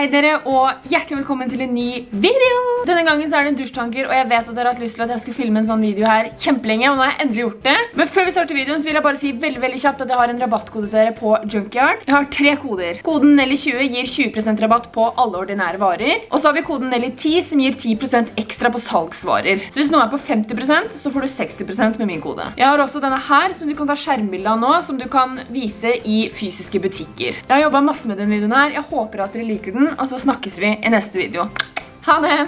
Hei dere, og hjertelig velkommen til en ny video! Denne gangen så er det en dusjtanker, og jeg vet at dere har hatt lyst til at jeg skulle filme en sånn video her kjempelenge, og nå har jeg endelig gjort det. Men før vi starter videoen så vil jeg bare si veldig, veldig kjapt at jeg har en rabattkode til dere på Junkyard. Jeg har tre koder. Koden Nelly20 gir 20% rabatt på alle ordinære varer, og så har vi koden Nelly10 som gir 10% ekstra på salgsvarer. Så hvis noen er på 50%, så får du 60% med min kode. Jeg har også denne her som du kan ta skjermbilder av nå, som du kan vise i fysiske butikker. Jeg har jobbet masse med denne videoen her. Jeg håper at dere liker den, og så snakkes vi i neste video. Ha det!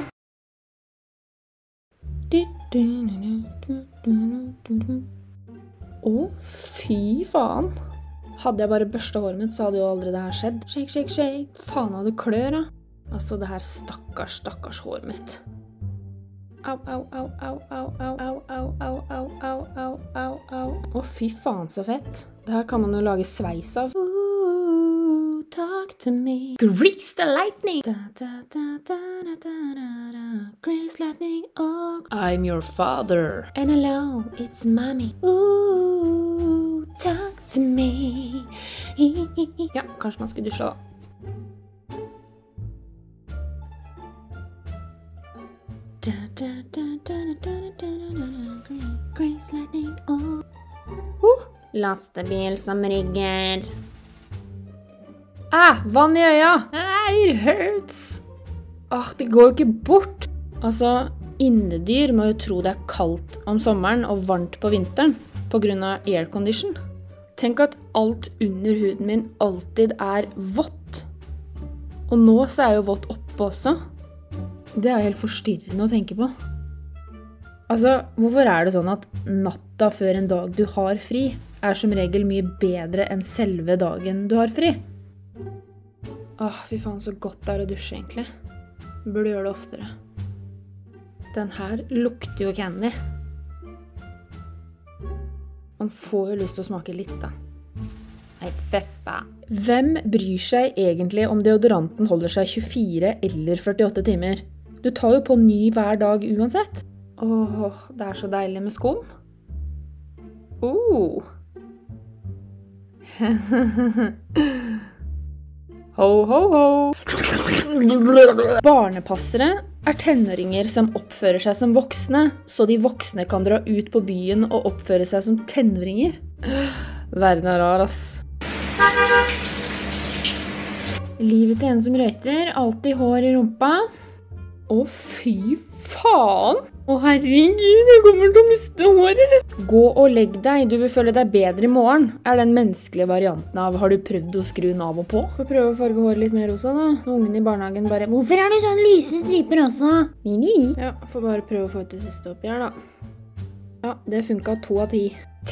Å, fy faen. Hadde jeg bare børsta håret mitt, så hadde jo aldri det her skjedd. Shake, shake, shake. Faen hadde klør, da. Altså, det her stakkars, stakkars håret mitt. Au, au, au, au, au, au, au, au, au, au, au, au, au, au. Å, fy faen, så fett. Det her kan man jo lage sveis av. to me. Grease the lightning. Da, da, da, da, da, da, da, da. Grease lightning, oh. I'm your father. And hello, it's mommy. Ooh, talk to me. Yeah, kanskje man skulle dusja, da. Da, da, da, da, da, da, da, da, Grease lightning, oh. Uh, lastebil som rygger. Ah, vann i øya! Ah, it hurts! Ah, det går jo ikke bort. Altså, innedyr må jo tro det er kaldt om sommeren og varmt på vinteren av aircondition. Tenk at alt under huden min alltid er vått. Og nå så er jo vått oppe også. Det er jo helt forstyrrende å tenke på. Altså, hvorfor er det sånn at natta før en dag du har fri, er som regel mye bedre enn selve dagen du har fri? Åh, fy faen, så godt det er å dusje, egentlig. Burde gjøre det oftere. Den her lukter jo candy. Man får jo lyst til å smake litt, da. Nei, feffa. Hvem bryr seg egentlig om deodoranten holder seg 24 eller 48 timer? Du tar jo på ny hver dag uansett. Åh, det er så deilig med skum. Uh. ho, ho, ho. Barnepassere er tenåringer som oppfører seg som voksne, så de voksne kan dra ut på byen og oppføre seg som tenåringer. Verden er rar, ass. Livet til en som røyter, alltid hår i rumpa. Å, fy faen! Å, herregud, jeg kommer til å miste håret! Gå og legg deg, du vil føle deg bedre i morgen, er den menneskelige varianten av har du prøvd å skru den av og på? Får prøve å farge håret litt mer rosa, da. Og ungen i barnehagen bare Hvorfor er det sånn lyse striper også? Mi, mi, mi. Ja, får bare prøve å få ut det siste oppi her, da. Ja, det funka to av ti.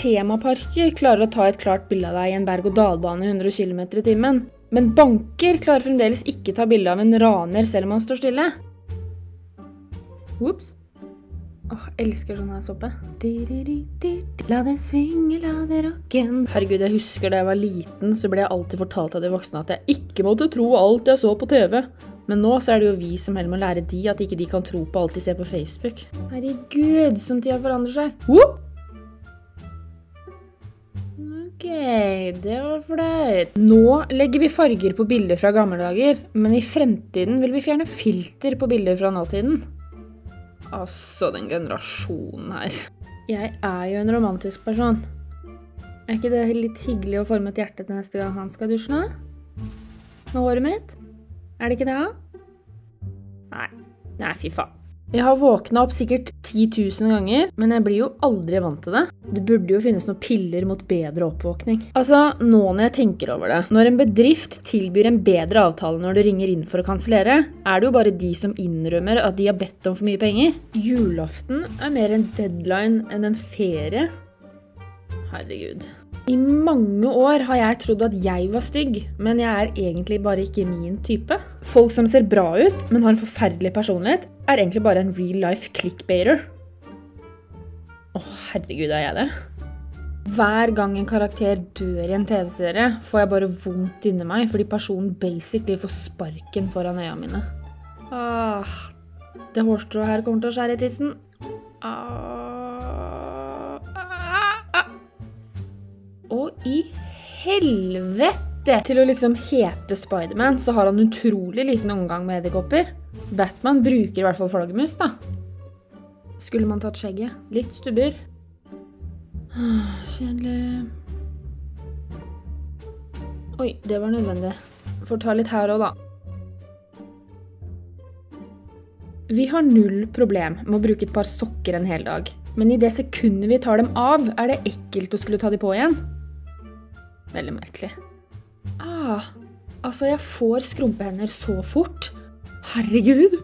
Temaparker klarer å ta et klart bilde av deg i en berg-og-dal-bane i 100 km i timen. Men banker klarer fremdeles ikke ta bilde av en raner selv om han står stille. Ops. Åh, elsker sånn her såpe. La det svinge, la det rocken. Herregud, jeg husker da jeg var liten, så ble jeg alltid fortalt av de voksne at jeg ikke måtte tro alt jeg så på TV. Men nå så er det jo vi som heller må lære de at ikke de kan tro på alt de ser på Facebook. Herregud, som tida forandrer seg. Whoop! Ok, det var flaut. Nå legger vi farger på bilder fra gamle dager, men i fremtiden vil vi fjerne filter på bilder fra nåtiden. Altså, den generasjonen her. Jeg er jo en romantisk person. Er ikke det litt hyggelig å forme et hjerte til neste gang han skal dusje nå? Med håret mitt? Er det ikke det? Nei. Nei, fy faen. Jeg har våkna opp sikkert 10 000 ganger, men jeg blir jo aldri vant til det. Det burde jo finnes noen piller mot bedre oppvåkning. Altså, nå når jeg tenker over det. Når en bedrift tilbyr en bedre avtale når du ringer inn for å kansellere, er det jo bare de som innrømmer at de har bedt om for mye penger. Julaften er mer en deadline enn en ferie. Herregud. I mange år har jeg trodd at jeg var stygg, men jeg er egentlig bare ikke min type. Folk som ser bra ut, men har en forferdelig personlighet, er egentlig bare en real life clickbaiter. Å, herregud, er jeg det? Hver gang en karakter dør i en TV-serie, får jeg bare vondt inni meg fordi personen basically får sparken foran øya mine. Ah, det hårstrået her kommer til å skjære i tissen. Ah, i helvete! Til å liksom hete Spiderman, så har han utrolig liten omgang med edderkopper. Batman bruker i hvert fall flaggermus, da. Skulle man tatt skjegget? Litt stubber. Kjedelig Oi, det var nødvendig. Får ta litt her òg, da. Vi har null problem med å bruke et par sokker en hel dag. Men i det sekundet vi tar dem av, er det ekkelt å skulle ta de på igjen. Veldig merkelig. Ah, altså, jeg får skrumpehender så fort. Herregud!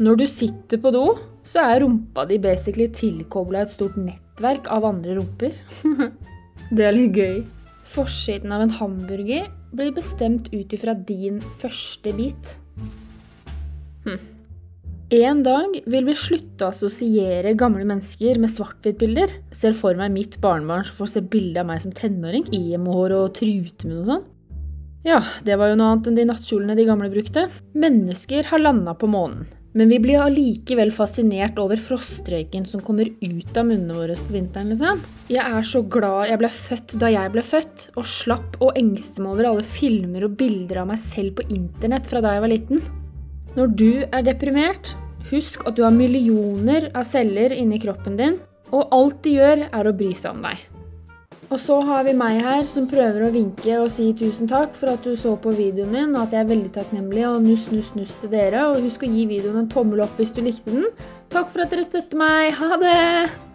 Når du sitter på do, så er rumpa di basically tilkobla et stort nettverk av andre rumper. det er litt gøy. Forsiden av en hamburger blir bestemt ut ifra din første bit. Hm. En dag vil vi slutte å assosiere gamle mennesker med svart-hvitt-bilder. Ser for meg mitt barnebarn som får se bilde av meg som tenåring. Emohår og trutemunn og sånn. Ja, det var jo noe annet enn de nattkjolene de gamle brukte. Mennesker har landa på månen. Men vi blir allikevel fascinert over frostrøyken som kommer ut av munnene våre på vinteren. liksom. Jeg er så glad jeg ble født da jeg ble født, og slapp å engste meg over alle filmer og bilder av meg selv på internett fra da jeg var liten. Når du er deprimert, husk at du har millioner av celler inni kroppen din, og alt de gjør, er å bry seg om deg. Og så har vi meg her som prøver å vinke og si tusen takk for at du så på videoen min, og at jeg er veldig takknemlig, og nuss, nuss, nuss til dere. Og husk å gi videoen en tommel opp hvis du likte den. Takk for at dere støtter meg. Ha det!